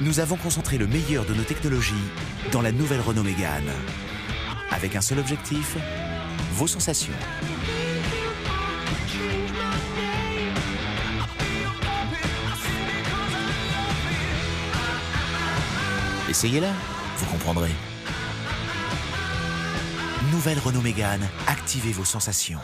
nous avons concentré le meilleur de nos technologies dans la nouvelle Renault Mégane. Avec un seul objectif, vos sensations. Essayez-la, vous comprendrez. Nouvelle Renault Mégane, activez vos sensations.